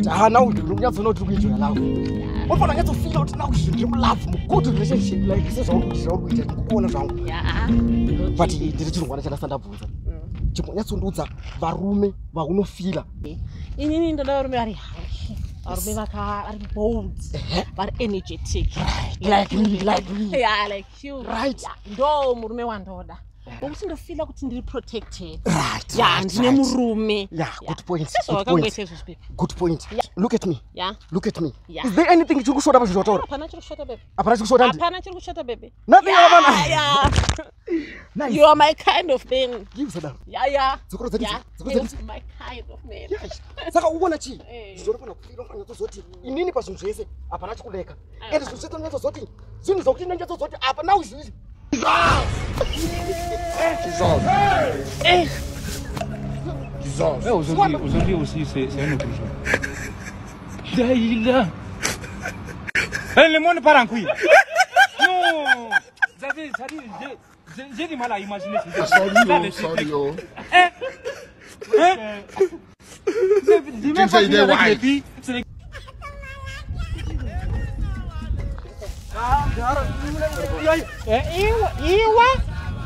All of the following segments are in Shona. jahana udlulu kunyatsona uthi kuyijola lawo ufana ngetha ufila uthi na udlule kulavu good relationship like sezaukuhlaukuite kukona zwangu but eh, ndiri chirungwana chana sandabvuza mm. chinyatsondudza varume vaunofila eh, inini ndoda varume vari varume vakavari bold vari energeticlike like ndo murume wandoda okuthi ndofila ukuthi ndiri-protected ah, ya ndine murume good pointgood point look at me look at me is there anything chikushota pazvitotoro apana chirikushota bebe nothingyou are my kind of mansaka uona chii zvitoropana kufira anyatsozoti inini pazvinhu zvese apana chikudeka and ah. zvinhu zvese nyatsozoti zvinhu zvokuti ndanyatsozoti apa nauzii Dissolve. Dissolve. Ouais, aujourd'hui, aujourd'hui aussi, c'est un autre jour. Daïla. Le monde part en couille. Non. j'ai du mal à imaginer. Sorry, oh, sorry, oh. Hein? Hein? Dis même pas avec les filles, c'est les ايوه ايوه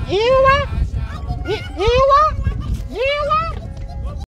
岩岩